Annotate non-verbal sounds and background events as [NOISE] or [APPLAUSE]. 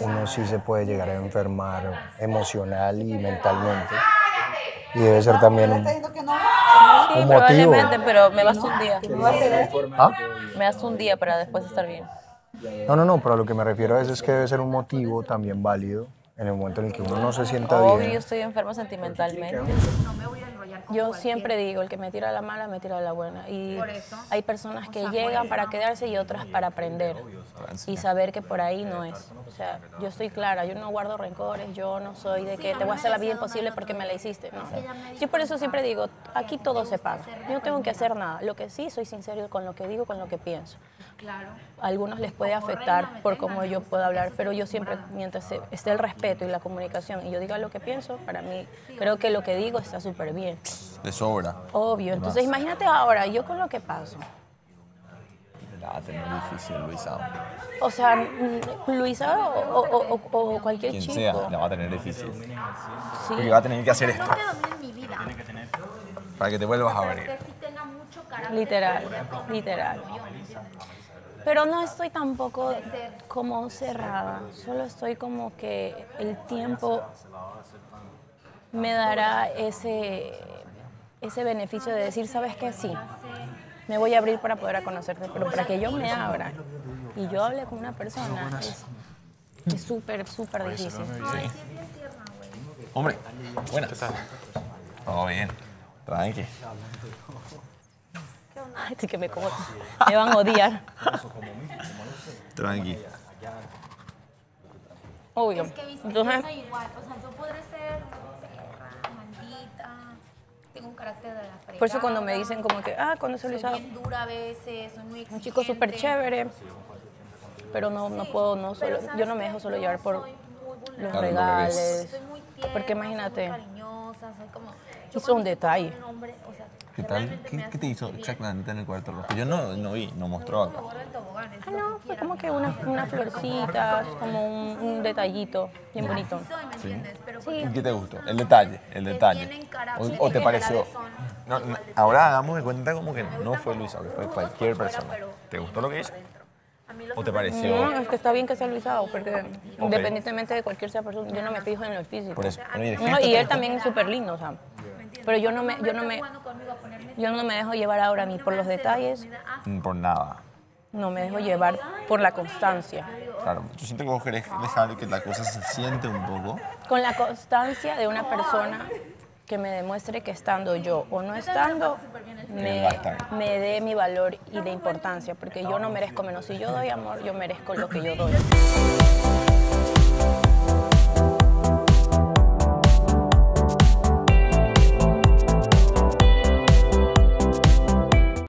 uno sí se puede llegar a enfermar emocional y mentalmente. Y debe ser también un, motivo. probablemente, pero me basta un día. ¿Ah? Me basta un día para después estar bien. No, no, no, pero a lo que me refiero a eso es que debe ser un motivo también válido en el momento en el que uno no se sienta Obvio, yo bien. estoy enferma sentimentalmente. Yo siempre digo, el que me tira la mala, me tira la buena. Y hay personas que llegan para quedarse y otras para aprender. Y saber que por ahí no es. O sea, yo estoy clara, yo no guardo rencores, yo no soy de que te voy a hacer la vida imposible porque me la hiciste. No. Yo por eso siempre digo, aquí todo se paga. Yo no tengo que hacer nada. Lo que sí, soy sincero con lo que digo, con lo que pienso. A algunos les puede afectar por cómo yo puedo hablar, pero yo siempre, mientras esté el respeto y la comunicación y yo diga lo que pienso, para mí creo que lo que digo está súper bien. De sobra. Obvio. Entonces imagínate ahora, yo con lo que paso. La va a tener difícil, Luisa. O sea, mm, Luisa o, o- o- o cualquier Quien chico. sea, la va a tener difícil. Sí. Porque va a tener que hacer esto para que te vuelvas a abrir. Literal, literal. Pero no estoy tampoco como cerrada, solo estoy como que el tiempo me dará ese, ese beneficio de decir, ¿sabes qué? Sí, me voy a abrir para poder conocerte, pero para que yo me abra y yo hable con una persona es súper, súper difícil. Hombre, buenas. Todo bien. Tranqui. [LAUGHS] Ay, sí que me, como- me van a odiar. Tranqui. Obvio. Es que viste, Entonces, yo soy igual. O sea, yo podré ser perra, maldita. Tengo un carácter de la fregada. por eso cuando me dicen como que, ah, cuando se Soy Luisa, bien dura a veces, soy muy un chico súper chévere, pero no, no puedo, no solo, Pero, ¿sabes yo no me dejo solo llevar por soy muy los. Claro, lo regales. ves. Soy muy tierna, Porque imagínate. soy muy cariñosa, soy como... Hizo un detalle. un hombre, o sea, ¿Qué tal? ¿Qué, qué te hizo bien. exactamente en el cuarto rojo? Yo no, no vi, no mostró acá. Ah, no, que fue como que una, una florcita, como un, un detallito bien bonito. Sí. ¿Y qué te gustó? El detalle, el detalle. O, o te pareció. No, no, ahora hagamos de cuenta como que no fue Luisa, que fue cualquier persona. ¿Te gustó lo que hizo? ¿O te pareció? No, es que está bien que sea Luisado, porque independientemente de cualquier sea persona, yo no me fijo en lo físico. Por eso. No, y él también es súper lindo, o sea. Pero yo no me, yo no me, yo no me dejo llevar ahora ni por los detalles, Por nada. no me dejo llevar por la constancia. Claro, yo siento que vos querés dejar que la cosa se siente un poco. Con la constancia de una persona que me demuestre que estando yo o no estando, me, me dé mi valor y de importancia, porque yo no merezco menos. Si yo doy amor, yo merezco lo que yo [LAUGHS] doy.